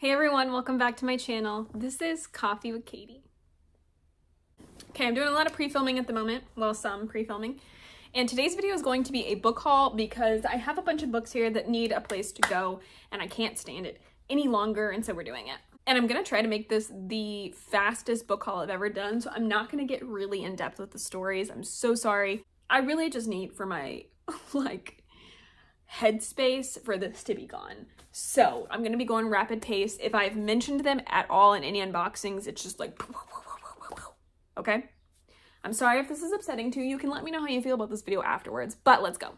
Hey everyone, welcome back to my channel. This is Coffee with Cady. Okay, I'm doing a lot of pre-filming at the moment, well some pre-filming, and today's video is going to be a book haul because I have a bunch of books here that need a place to go and I can't stand it any longer and so we're doing it. And I'm gonna try to make this the fastest book haul I've ever done, so I'm not gonna get really in depth with the stories. I'm so sorry. I really just need for my, like, headspace for this to be gone. So I'm gonna be going rapid pace. If I've mentioned them at all in any unboxings, it's just like, okay? I'm sorry if this is upsetting to you. You can let me know how you feel about this video afterwards, but let's go.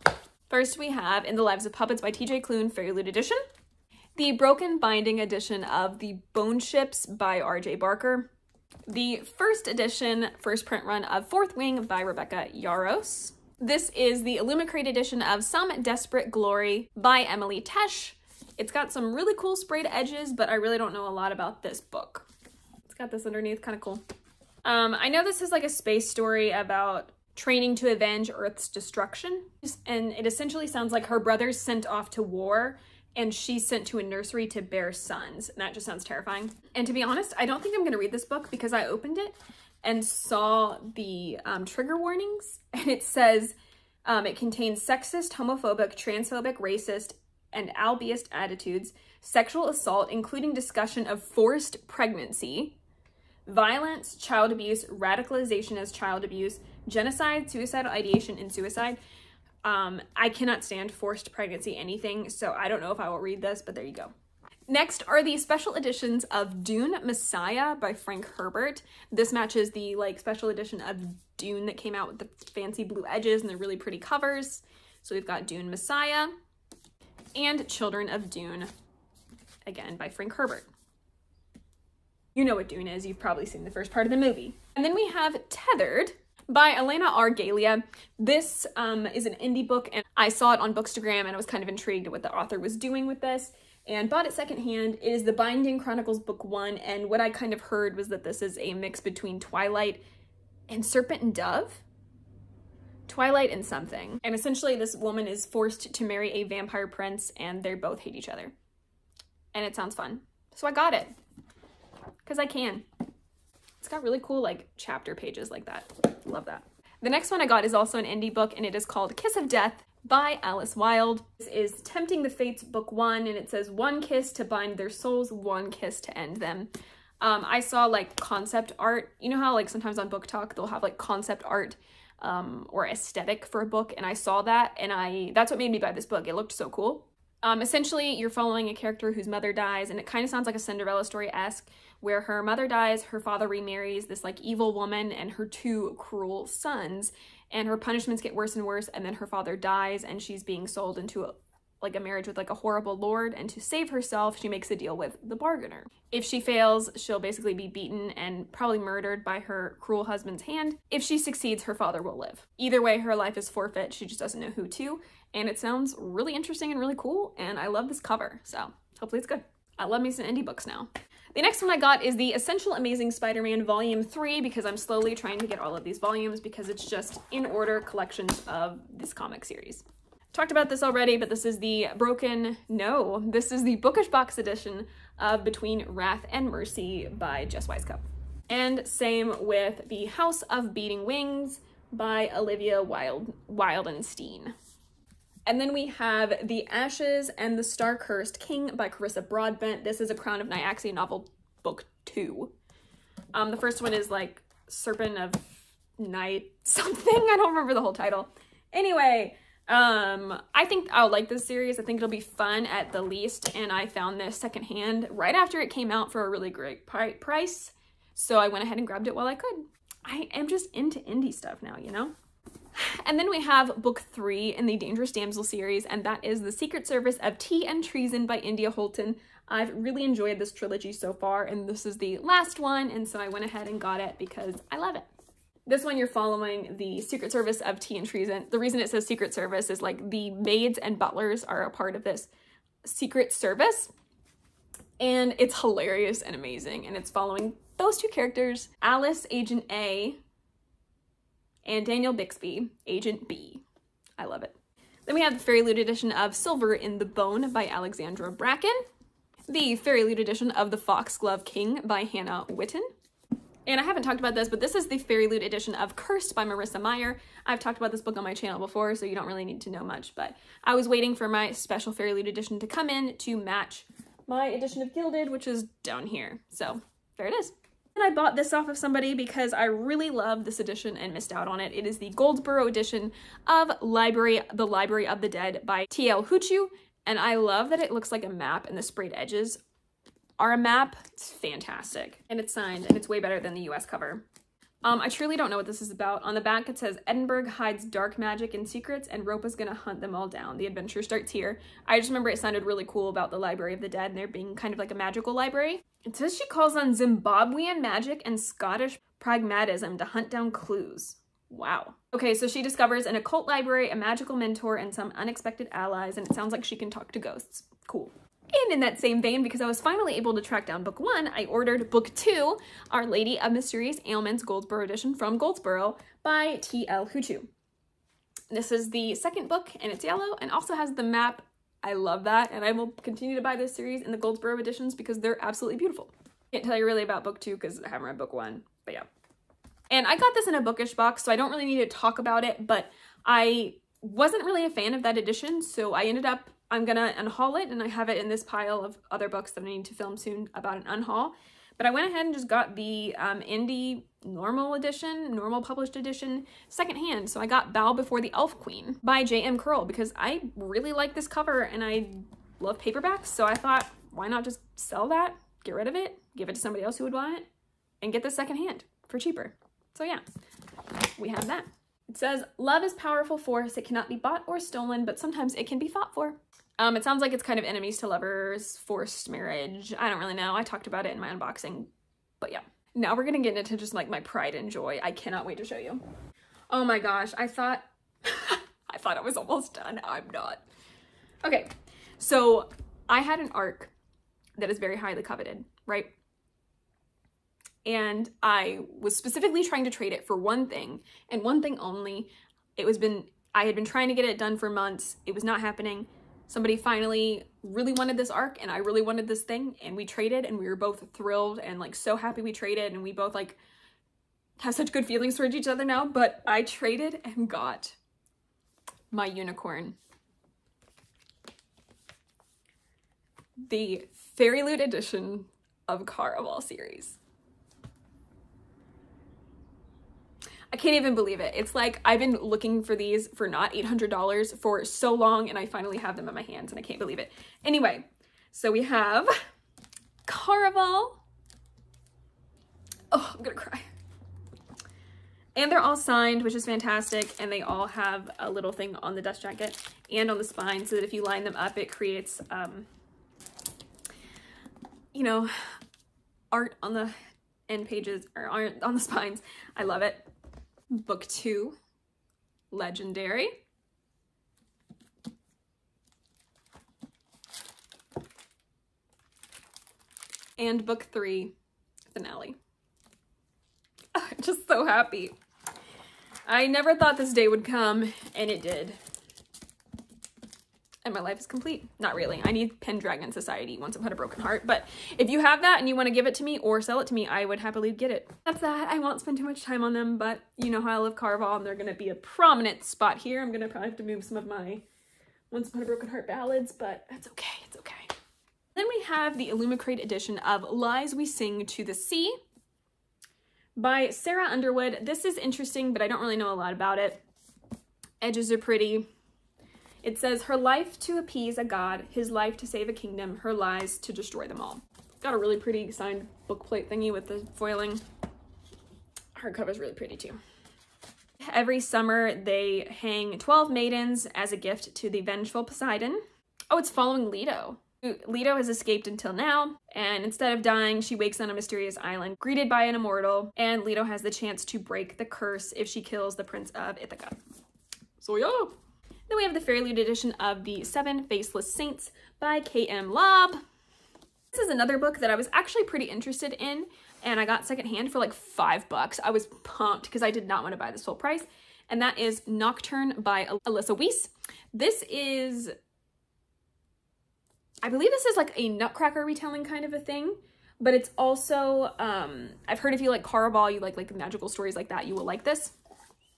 First we have In the Lives of Puppets by TJ Klune, Fairy Edition. The Broken Binding edition of The Bone Ships by R.J. Barker. The first edition, first print run of Fourth Wing by Rebecca Yarros. This is the Illumicrate edition of Some Desperate Glory by Emily Tesh. It's got some really cool sprayed edges, but I really don't know a lot about this book. It's got this underneath, kind of cool. Um, I know this is like a space story about training to avenge Earth's destruction, and it essentially sounds like her brother's sent off to war and she's sent to a nursery to bear sons. And that just sounds terrifying. And to be honest, I don't think I'm to read this book because I opened it and saw the um, trigger warnings and it says um, it contains sexist, homophobic, transphobic, racist, and albiest attitudes, sexual assault, including discussion of forced pregnancy, violence, child abuse, radicalization as child abuse, genocide, suicidal ideation, and suicide. Um, I cannot stand forced pregnancy anything, so I don't know if I will read this, but there you go. Next are the special editions of Dune Messiah by Frank Herbert. This matches the like special edition of Dune that came out with the fancy blue edges and the really pretty covers. So we've got Dune Messiah and Children of Dune, again by Frank Herbert. You know what Dune is, you've probably seen the first part of the movie. And then we have Tethered by Elena R. Galia. This um, is an indie book and I saw it on Bookstagram and I was kind of intrigued at what the author was doing with this and bought it secondhand. It is the Binding Chronicles book one, and what I kind of heard was that this is a mix between Twilight and Serpent and Dove. Twilight and something. And essentially this woman is forced to marry a vampire prince and they both hate each other. And it sounds fun. So I got it. Because I can. It's got really cool like chapter pages like that. Love that. The next one I got is also an indie book and it is called Kiss of Death by Alice Wilde. This is Tempting the Fates book one and it says one kiss to bind their souls, one kiss to end them. Um, I saw like concept art. You know how like sometimes on BookTok they'll have like concept art um, or aesthetic for a book and I saw that and I that's what made me buy this book. It looked so cool. Um, essentially, you're following a character whose mother dies, and it kind of sounds like a Cinderella story-esque, where her mother dies, her father remarries this like evil woman and her two cruel sons, and her punishments get worse and worse and then her father dies and she's being sold into a, like a marriage with like a horrible lord and to save herself she makes a deal with the bargainer. If she fails she'll basically be beaten and probably murdered by her cruel husband's hand. If she succeeds her father will live. Either way her life is forfeit. She just doesn't know who to and it sounds really interesting and really cool and i love this cover so hopefully it's good. I love me some indie books now the next one I got is the Essential Amazing Spider-Man Volume 3 because I'm slowly trying to get all of these volumes because it's just in order collections of this comic series. Talked about this already, but this is the Broken, no, this is the Bookish Box edition of Between Wrath and Mercy by Jess Wisecup. And same with The House of Beating Wings by Olivia Wild Wildenstein. And then we have The Ashes and the Star-Cursed King by Carissa Broadbent. This is a Crown of Nyaxia novel book two. Um, the first one is like Serpent of Night something. I don't remember the whole title. Anyway, um, I think I'll like this series. I think it'll be fun at the least. And I found this secondhand right after it came out for a really great price. So I went ahead and grabbed it while I could. I am just into indie stuff now, you know? And then we have book three in the Dangerous Damsel series, and that is The Secret Service of Tea and Treason by India Holton. I've really enjoyed this trilogy so far, and this is the last one, and so I went ahead and got it because I love it. This one, you're following the Secret Service of Tea and Treason. The reason it says Secret Service is like the maids and butlers are a part of this Secret Service, and it's hilarious and amazing, and it's following those two characters, Alice, Agent A, and Daniel Bixby, Agent B. I love it. Then we have the Fairy Loot edition of Silver in the Bone by Alexandra Bracken. the FairyLoot edition of The Foxglove King by Hannah Whitten. And I haven't talked about this, but this is the FairyLoot edition of Cursed by Marissa Meyer. I've talked about this book on my channel before, so you don't really need to know much, but I was waiting for my special FairyLoot edition to come in to match my edition of Gilded, which is down here. So there it is. And I bought this off of somebody because I really love this edition and missed out on it. It is the Goldsboro edition of Library, The Library of the Dead by T.L. Huchu. And I love that it looks like a map and the sprayed edges are a map. It's fantastic. And it's signed and it's way better than the US cover. Um, I truly don't know what this is about. On the back it says, Edinburgh hides dark magic and secrets and Ropa's gonna hunt them all down. The adventure starts here. I just remember it sounded really cool about the Library of the Dead and there being kind of like a magical library. It says she calls on Zimbabwean magic and Scottish pragmatism to hunt down clues. Wow. Okay, so she discovers an occult library, a magical mentor, and some unexpected allies, and it sounds like she can talk to ghosts. Cool. And in that same vein, because I was finally able to track down book one, I ordered book two, Our Lady of Mysterious Ailments Goldsboro edition from Goldsboro by T.L. Huchu. This is the second book and it's yellow and also has the map. I love that and I will continue to buy this series in the Goldsboro editions because they're absolutely beautiful. Can't tell you really about book two because I haven't read book one, but yeah. And I got this in a bookish box, so I don't really need to talk about it, but I wasn't really a fan of that edition, so I ended up I'm gonna unhaul it and I have it in this pile of other books that I need to film soon about an unhaul. But I went ahead and just got the um, indie normal edition, normal published edition, secondhand. So I got Bow Before the Elf Queen by J.M. Curl because I really like this cover and I love paperbacks. So I thought, why not just sell that, get rid of it, give it to somebody else who would want it, and get this secondhand for cheaper. So yeah, we have that. It says, love is powerful force. It cannot be bought or stolen, but sometimes it can be fought for. Um, it sounds like it's kind of enemies to lovers, forced marriage. I don't really know. I talked about it in my unboxing, but yeah. Now we're gonna get into just like my pride and joy. I cannot wait to show you. Oh my gosh, I thought, I thought I was almost done. I'm not. Okay, so I had an arc that is very highly coveted, right? And I was specifically trying to trade it for one thing and one thing only. It was been, I had been trying to get it done for months. It was not happening somebody finally really wanted this arc and I really wanted this thing and we traded and we were both thrilled and like so happy we traded and we both like have such good feelings towards each other now, but I traded and got my unicorn. The FairyLoot edition of Caraval series. I can't even believe it. It's like I've been looking for these for not $800 for so long and I finally have them in my hands and I can't believe it. Anyway, so we have Caraval. Oh, I'm gonna cry. And they're all signed, which is fantastic. And they all have a little thing on the dust jacket and on the spine so that if you line them up, it creates, um, you know, art on the end pages or on the spines. I love it. Book two, Legendary. And book three, Finale. I'm just so happy. I never thought this day would come, and it did and my life is complete. Not really. I need Pendragon Society once I've had a broken heart. But if you have that and you want to give it to me or sell it to me, I would happily get it. That's that. I won't spend too much time on them, but you know how I love Caraval and they're going to be a prominent spot here. I'm going to probably have to move some of my Once Upon a Broken Heart ballads, but that's okay. It's okay. Then we have the Illumicrate edition of Lies We Sing to the Sea by Sarah Underwood. This is interesting, but I don't really know a lot about it. Edges are pretty. It says, her life to appease a god, his life to save a kingdom, her lies to destroy them all. Got a really pretty signed book plate thingy with the foiling. Hardcover's really pretty too. Every summer they hang 12 maidens as a gift to the vengeful Poseidon. Oh, it's following Leto. Leto has escaped until now, and instead of dying, she wakes on a mysterious island, greeted by an immortal, and Leto has the chance to break the curse if she kills the Prince of Ithaca. So yeah! Then we have the FairyLoot edition of The Seven Faceless Saints by K.M. Lobb. This is another book that I was actually pretty interested in and I got secondhand for like five bucks. I was pumped because I did not want to buy this full price. And that is Nocturne by Alyssa Wees. This is I believe this is like a Nutcracker retelling kind of a thing, but it's also, um, I've heard if you like Caraval, you like like magical stories like that, you will like this.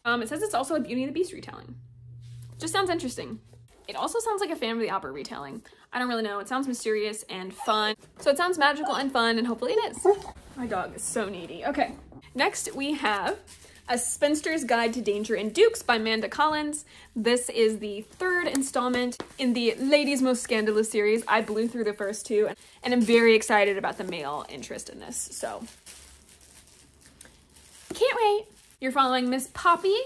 Um, it says it's also a Beauty and the Beast retelling. Just sounds interesting. It also sounds like a Phantom of the Opera retelling. I don't really know. It sounds mysterious and fun. So it sounds magical and fun, and hopefully it is. My dog is so needy. Okay, next we have A Spinster's Guide to Danger and Dukes by Amanda Collins. This is the third installment in the Ladies Most Scandalous series. I blew through the first two, and I'm very excited about the male interest in this, so. Can't wait. You're following Miss Poppy,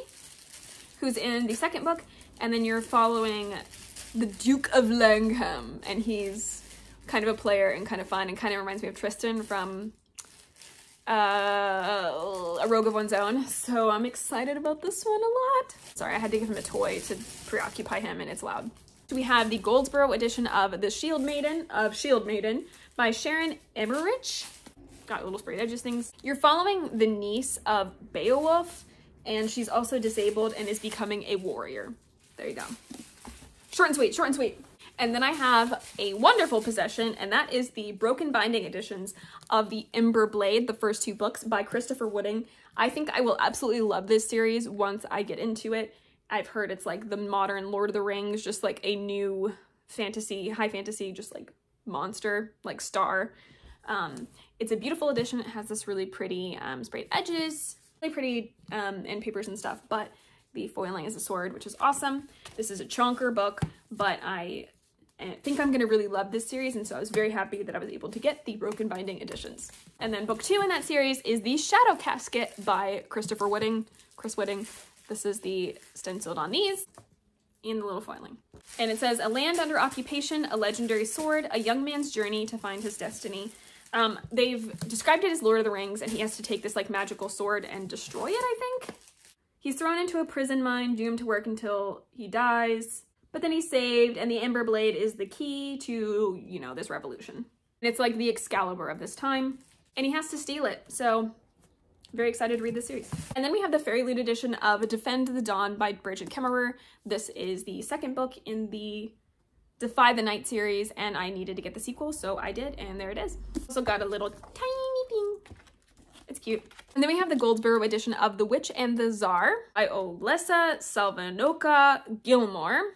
who's in the second book, and then you're following the Duke of Langham, and he's kind of a player and kind of fun and kind of reminds me of Tristan from uh, A Rogue of One's Own. So I'm excited about this one a lot. Sorry, I had to give him a toy to preoccupy him and it's loud. We have the Goldsboro edition of The Shield Maiden, of Shield Maiden by Sharon Emerich. Got little sprayed edges things. You're following the niece of Beowulf, and she's also disabled and is becoming a warrior. There you go. Short and sweet, short and sweet. And then I have a wonderful possession, and that is the Broken Binding editions of the Ember Blade, the first two books by Christopher Wooding. I think I will absolutely love this series once I get into it. I've heard it's like the modern Lord of the Rings, just like a new fantasy, high fantasy, just like monster, like star. Um, it's a beautiful edition. It has this really pretty um, sprayed edges, really pretty um, and papers and stuff, but the foiling is a sword, which is awesome. This is a chonker book, but I think I'm going to really love this series, and so I was very happy that I was able to get the Broken Binding editions. And then book two in that series is The Shadow Casket by Christopher Wooding, Chris Wooding. This is the stenciled on these and the little foiling. And it says, A land under occupation, a legendary sword, a young man's journey to find his destiny. Um, they've described it as Lord of the Rings, and he has to take this like magical sword and destroy it, I think. He's thrown into a prison mine, doomed to work until he dies, but then he's saved, and the Ember Blade is the key to, you know, this revolution. And it's like the Excalibur of this time, and he has to steal it, so very excited to read this series. And then we have the FairyLoot edition of Defend the Dawn by Brigid Kemmerer. This is the second book in the Defy the Night series, and I needed to get the sequel, so I did, and there it is. Also got a little tiny it's cute. And then we have the Goldsboro edition of The Witch and the Tsar by Olesya Salnikova Gilmore.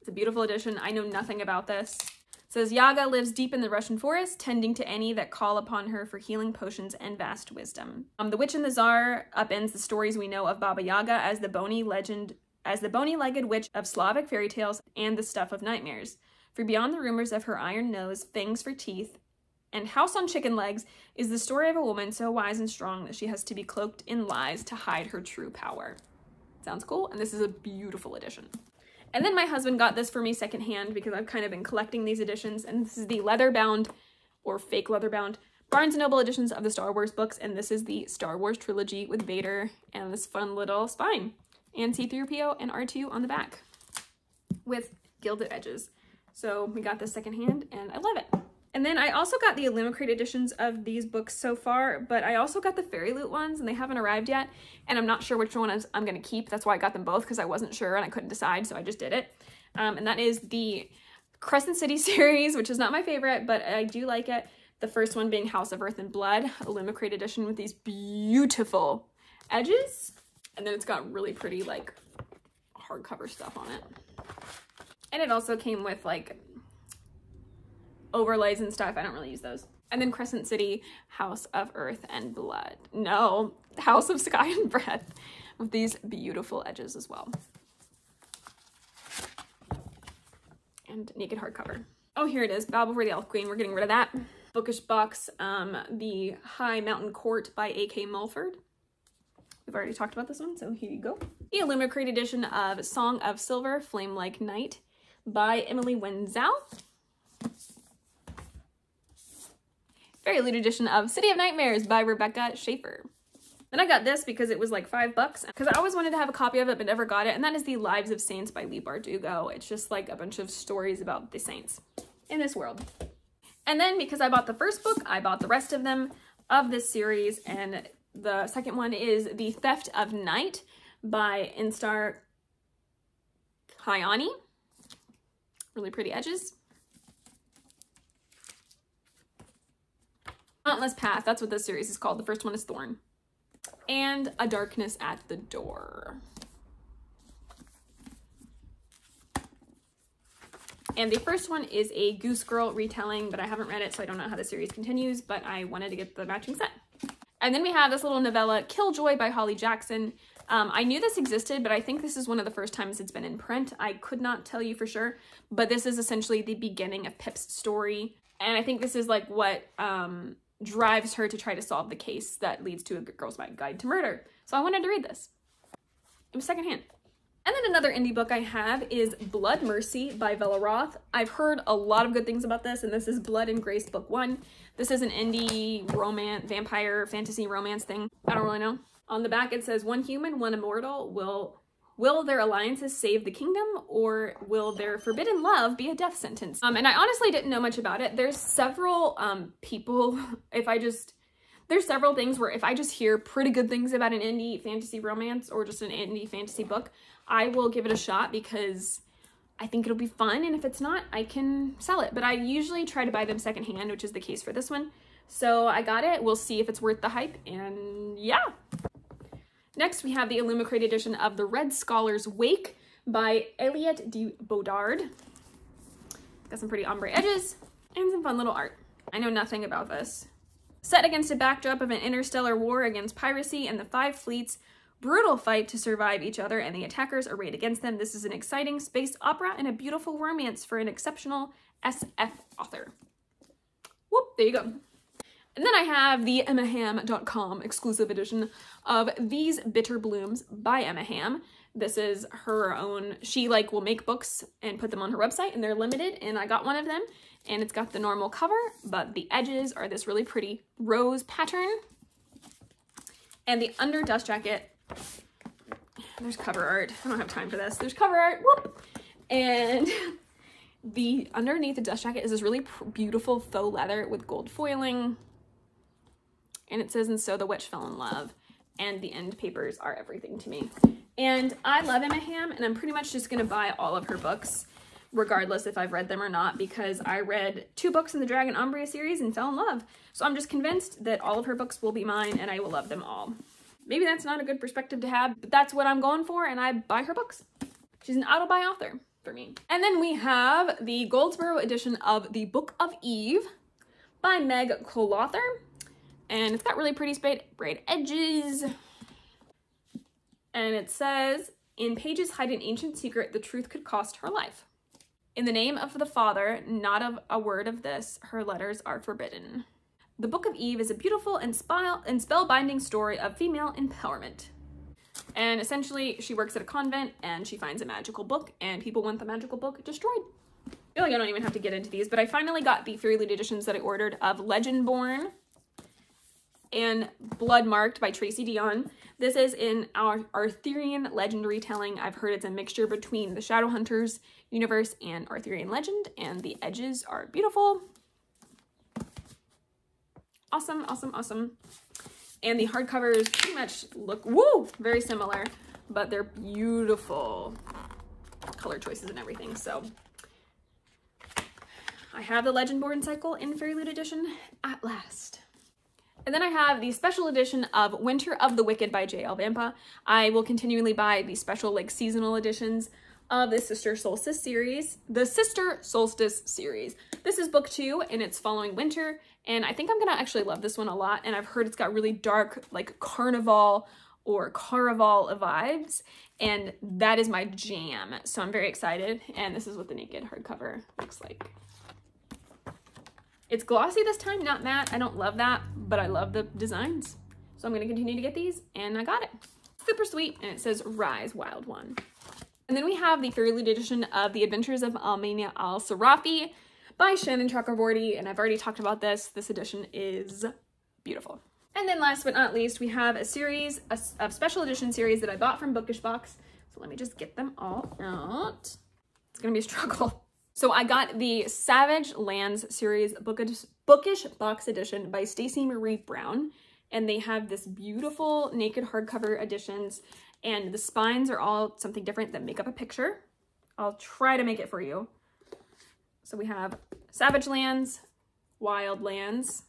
It's a beautiful edition. I know nothing about this. It says Yaga lives deep in the Russian forest, tending to any that call upon her for healing potions and vast wisdom. Um, the Witch and the Tsar upends the stories we know of Baba Yaga as the bony legend, as the bony-legged witch of Slavic fairy tales and the stuff of nightmares. For beyond the rumors of her iron nose, fangs for teeth, and House on Chicken Legs is the story of a woman so wise and strong that she has to be cloaked in lies to hide her true power. Sounds cool, and this is a beautiful edition. And then my husband got this for me secondhand because I've kind of been collecting these editions, and this is the leather-bound, or fake leather-bound, Barnes & Noble editions of the Star Wars books, and this is the Star Wars trilogy with Vader and this fun little spine, and C-3PO and R2 on the back with gilded edges. So we got this secondhand, and I love it. And then I also got the Illumicrate editions of these books so far, but I also got the Fairy Loot ones and they haven't arrived yet. And I'm not sure which one I'm going to keep. That's why I got them both because I wasn't sure and I couldn't decide, so I just did it. Um, and that is the Crescent City series, which is not my favorite, but I do like it. The first one being House of Earth and Blood, Illumicrate edition with these beautiful edges. And then it's got really pretty like hardcover stuff on it. And it also came with like overlays and stuff. I don't really use those. And then Crescent City, House of Earth and Blood. No, House of Sky and Breath with these beautiful edges as well. And naked hardcover. Oh, here it is, Bow Before the Elf Queen. We're getting rid of that. Bookish box, um, The High Mountain Court by A.K. Mulford. We've already talked about this one, so here you go. The Illumicrate edition of Song of Silver, Flame Like Night by Amélie Wen Zhao. FairyLoot edition of City of Nightmares by Rebecca Schaeffer. Then I got this because it was like five bucks because I always wanted to have a copy of it but never got it and that is the Lives of Saints by Leigh Bardugo. It's just like a bunch of stories about the saints in this world. And then because I bought the first book, I bought the rest of them of this series and the second one is The Theft of Night by Intisar Khanani. Really pretty edges. Dauntless Path. That's what this series is called. The first one is Thorn. And A Darkness at the Door. And the first one is a Goose Girl retelling, but I haven't read it, so I don't know how the series continues, but I wanted to get the matching set. And then we have this little novella, Killjoy by Holly Jackson. Um, I knew this existed, but I think this is one of the first times it's been in print. I could not tell you for sure, but this is essentially the beginning of Pip's story. And I think this is like what um, drives her to try to solve the case that leads to a girl's guide to murder. So I wanted to read this. It was secondhand. And then another indie book I have is Blood Mercy by Bella Roth. I've heard a lot of good things about this, and this is Blood and Grace Book 1. This is an indie romance, vampire, fantasy romance thing. I don't really know. On the back it says, one human, one immortal will Will their alliances save the kingdom or will their forbidden love be a death sentence? Um, and I honestly didn't know much about it. There's several um, people, if I just, there's several things where if I just hear pretty good things about an indie fantasy romance or just an indie fantasy book, I will give it a shot because I think it'll be fun. And if it's not, I can sell it. But I usually try to buy them secondhand, which is the case for this one. So I got it. We'll see if it's worth the hype. And yeah. Next, we have the Illumicrate edition of The Red Scholar's Wake by Aliette de Bodard. Got some pretty ombre edges and some fun little art. I know nothing about this. Set against a backdrop of an interstellar war against piracy and the five fleets brutal fight to survive each other and the attackers arrayed against them. This is an exciting space opera and a beautiful romance for an exceptional SF author. Whoop, there you go. And then I have the emmahamm.com exclusive edition of These Bitter Blooms by Emma Hamm. This is her own, she like will make books and put them on her website and they're limited and I got one of them and it's got the normal cover, but the edges are this really pretty rose pattern. And the under dust jacket there's cover art. I don't have time for this. There's cover art. Whoop. And the underneath the dust jacket is this really beautiful faux leather with gold foiling. And it says, and so the witch fell in love. And the end papers are everything to me. And I love Emma Hamm, and I'm pretty much just going to buy all of her books, regardless if I've read them or not, because I read two books in the Dragon Umbria series and fell in love. So I'm just convinced that all of her books will be mine, and I will love them all. Maybe that's not a good perspective to have, but that's what I'm going for, and I buy her books. She's an auto-buy author for me. And then we have the Goldsboro edition of The Book of Eve by Meg Clothier. And it's got really pretty sprayed braid edges. And it says, in pages hide an ancient secret, the truth could cost her life. In the name of the Father, not of a word of this, her letters are forbidden. The Book of Eve is a beautiful and, and spellbinding story of female empowerment. And essentially, she works at a convent and she finds a magical book, and people want the magical book destroyed. I feel like I don't even have to get into these, but I finally got the Fairyloot editions that I ordered of Legendborn and Blood Marked by Tracy Deonn. This is in our Arthurian legend retelling. I've heard it's a mixture between the Shadowhunters universe and Arthurian legend, and the edges are beautiful awesome, awesome, awesome. And the hardcovers pretty much look, woo, very similar, but they're beautiful color choices and everything. So I have the Legendborn cycle in Fairyloot edition at last. And then I have the special edition of Winter of the Wicked by J.L. Vampa. I will continually buy the special like seasonal editions of the Sister Solstice series, the Sister Solstice series. This is book two and it's following winter and I think I'm gonna actually love this one a lot. And I've heard it's got really dark, like carnival or caraval vibes. And that is my jam. So I'm very excited. And this is what the naked hardcover looks like. It's glossy this time, not matte. I don't love that, but I love the designs. So I'm gonna continue to get these and I got it. Super sweet. And it says Rise Wild One. And then we have the Fairyloot edition of The Adventures of Amina al-Sirafi by Shannon Chakraborty, and I've already talked about this. This edition is beautiful. And then last but not least, we have a series a, of special edition series that I bought from Bookish Box. So let me just get them all out. It's gonna be a struggle. So I got the Savage Lands series Bookish, Bookish Box edition by Stacey Marie Brown. And they have this beautiful naked hardcover editions and the spines are all something different that make up a picture. I'll try to make it for you. So we have Savage Lands, Wild Lands,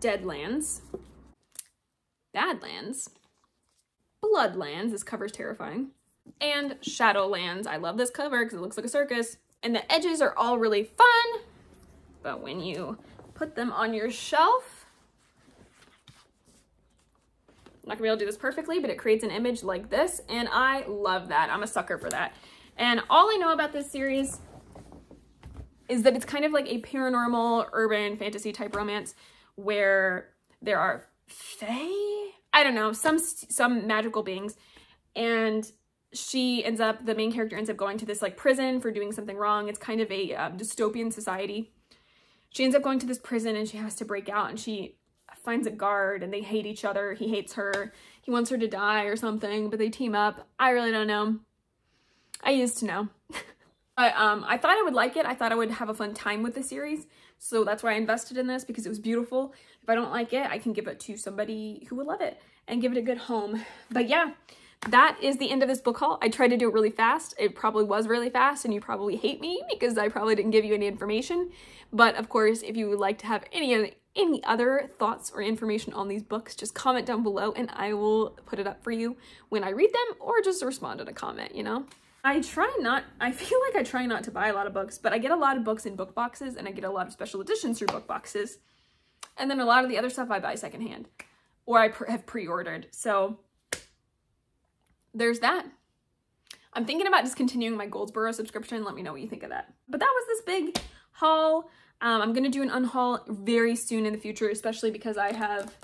Dead Lands, Bad Lands, Badlands, Bloodlands, this cover's terrifying, and Shadowlands. I love this cover because it looks like a circus. And the edges are all really fun, but when you put them on your shelf, I'm not gonna be able to do this perfectly, but it creates an image like this, and I love that. I'm a sucker for that. And all I know about this series is that it's kind of like a paranormal, urban fantasy type romance where there are fae? I don't know, some some magical beings, and she ends up, the main character ends up going to this like prison for doing something wrong. It's kind of a um, dystopian society. She ends up going to this prison and she has to break out and she finds a guard and they hate each other. He hates her. He wants her to die or something, but they team up. I really don't know. I used to know. but um, I thought I would like it. I thought I would have a fun time with the series. So that's why I invested in this because it was beautiful. If I don't like it, I can give it to somebody who would love it and give it a good home. But yeah, that is the end of this book haul. I tried to do it really fast. It probably was really fast and you probably hate me because I probably didn't give you any information. But of course, if you would like to have any any other thoughts or information on these books, just comment down below and I will put it up for you when I read them or just respond in a comment, you know? I try not, I feel like I try not to buy a lot of books, but I get a lot of books in book boxes and I get a lot of special editions through book boxes. And then a lot of the other stuff I buy secondhand or I have pre-ordered. So there's that. I'm thinking about discontinuing my Goldsboro subscription. Let me know what you think of that. But that was this big haul. Um, I'm going to do an unhaul very soon in the future, especially because I have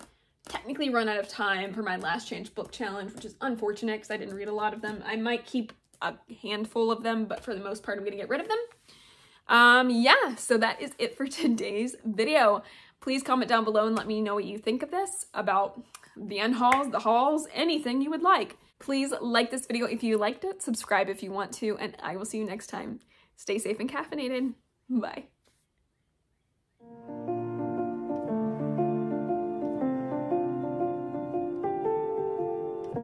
technically run out of time for my last change book challenge, which is unfortunate because I didn't read a lot of them. I might keep a handful of them, but for the most part, I'm going to get rid of them. Um, yeah, so that is it for today's video. Please comment down below and let me know what you think of this, about the unhauls, the hauls, anything you would like. Please like this video if you liked it, subscribe if you want to, and I will see you next time. Stay safe and caffeinated. Bye.